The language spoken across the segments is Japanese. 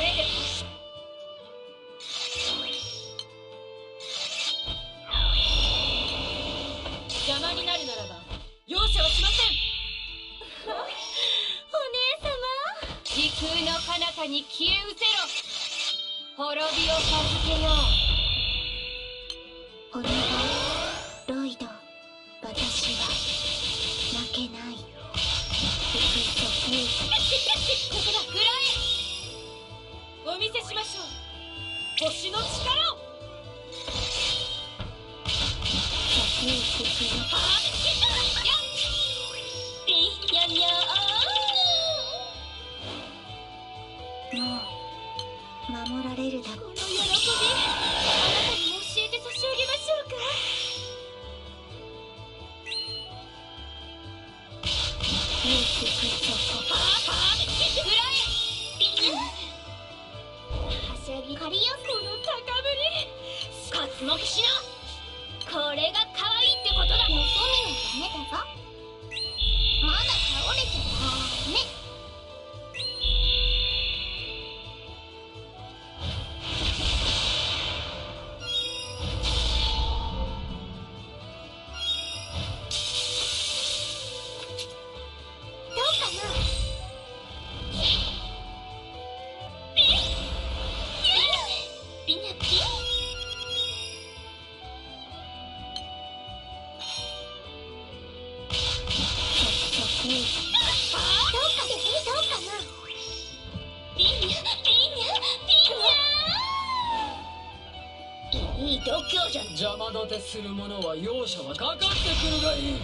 れで邪魔になるならば容赦はしません。お姉様。時空の彼方に消え失せろ。滅びを授けよう。お姉星の力を。もう守られるだこの喜びあなたにも教えて差し上げましょうか。えはしゃぎカリオスこの高ぶり活目しなこれが可愛いってことだ。よそ見はダメだぞ。てする者は容赦はかかってくるがいい。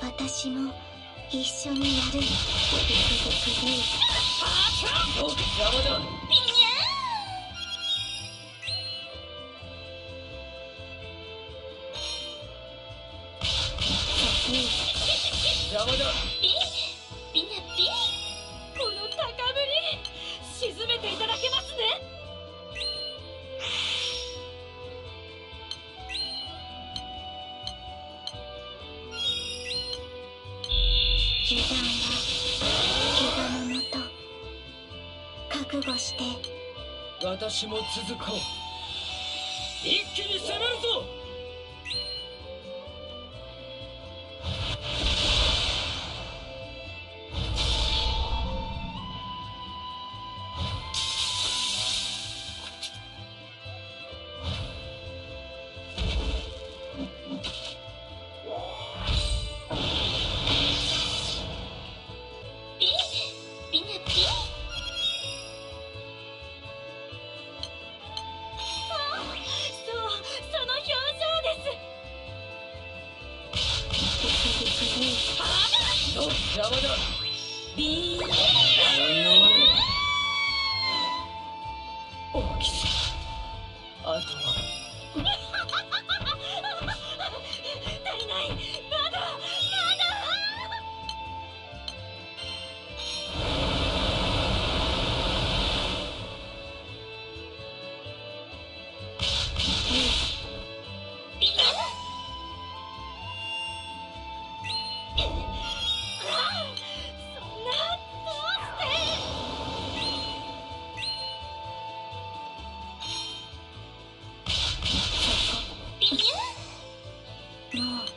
私も一緒にやる。邪魔だ。邪魔だ油断は怪我のもと覚悟して。私も続こう。一気に攻めるぞ。邪魔だビ no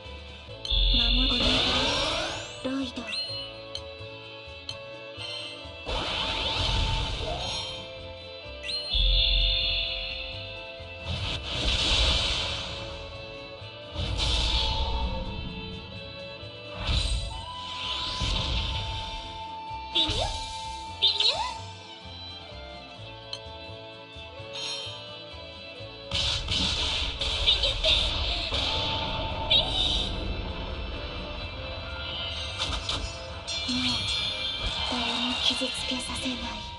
傷つけさせない。